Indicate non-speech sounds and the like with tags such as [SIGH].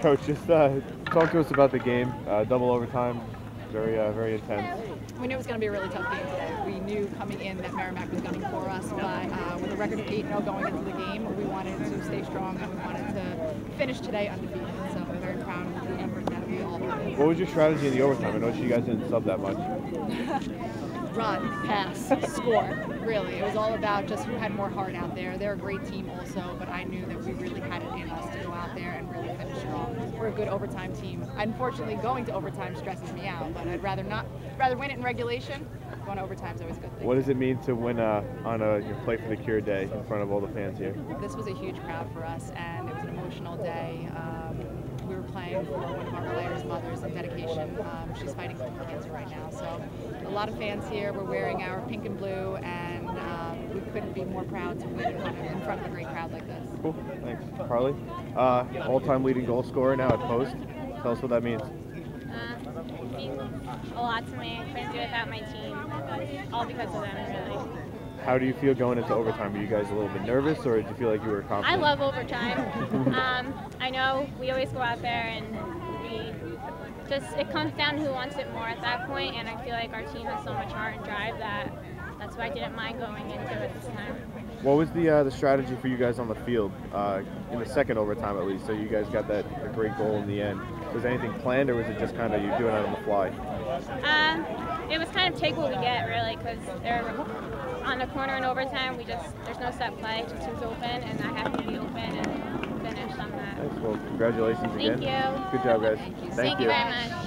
[LAUGHS] Coach, just uh, talk to us about the game. Uh, double overtime, very uh, very intense. We knew it was going to be a really tough game today. We knew coming in that Merrimack was gunning for us, but uh, with a record of 8-0 going into the game, we wanted to stay strong and we wanted to finish today undefeated. So I'm very proud of the effort that we all put What was your strategy in the overtime? I noticed you guys didn't sub that much. [LAUGHS] Run, pass, score. Really, it was all about just who had more heart out there. They're a great team also, but I knew that we really had it in us to go out there and really finish strong. We're a good overtime team. Unfortunately, going to overtime stresses me out, but I'd rather not, rather win it in regulation. Going to overtime is always a good thing. What does it mean to win uh, on a your play for the cure day in front of all the fans here? This was a huge crowd for us, and it was an emotional day. Um, we were playing for one of our players' mothers in dedication. Um, she's fighting cancer right now, so a lot of fans here. We're wearing our pink and blue, and um, we couldn't be more proud to win in front, of, in front of a great crowd like this. Cool, thanks. Carly, uh, all-time leading goal scorer now at post. Tell us what that means. Uh, it means a lot to me. I couldn't do it without my team. All because of them, really. How do you feel going into overtime? Are you guys a little bit nervous, or did you feel like you were confident? I love overtime. um, I know we always go out there and we just it comes down to who wants it more at that point, and I feel like our team has so much heart and drive that that's why I didn't mind going into it this time. What was the uh, the strategy for you guys on the field uh, in the second overtime at least? So you guys got that great goal in the end. Was anything planned, or was it just kind of you doing it on the fly? Um, it was kind of take what we get, really, because they're on the corner in overtime. We just there's no set play, just who's open, and I have to be open and finish on that. Thanks. Well, congratulations Thank again. you. Good job, guys. Thank you. Thank you very much.